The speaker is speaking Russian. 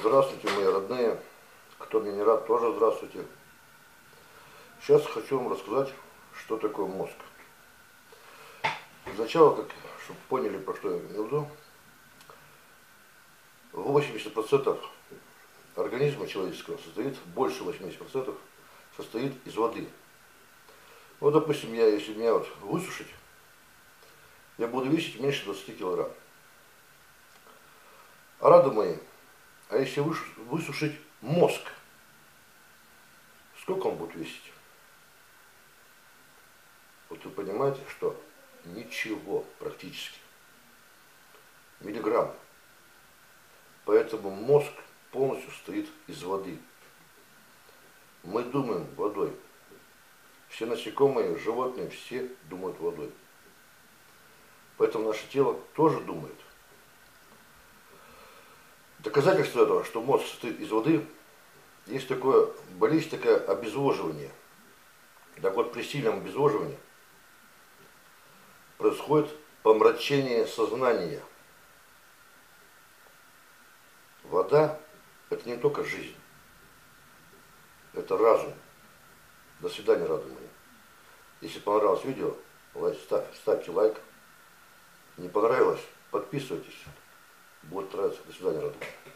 Здравствуйте, мои родные. Кто мне не рад, тоже здравствуйте. Сейчас хочу вам рассказать, что такое мозг. Сначала, как, чтобы поняли, про что я имею в виду, 80% организма человеческого состоит, больше 80% состоит из воды. Вот, допустим, я, если меня вот высушить, я буду весить меньше 20 килограмм. А рады мои, а если высушить мозг, сколько он будет весить? Вот вы понимаете, что ничего практически. Миллиграмм. Поэтому мозг полностью состоит из воды. Мы думаем водой. Все насекомые, животные, все думают водой. Поэтому наше тело тоже думает. Доказательство этого, что мозг состоит из воды, есть такое, болезнь такая обезвоживание. Так вот, при сильном обезвоживании происходит помрачение сознания. Вода – это не только жизнь, это разум. До свидания, родные мои. Если понравилось видео, ставь, ставьте лайк. Не понравилось, подписывайтесь. Будет нравиться. До свидания, родные.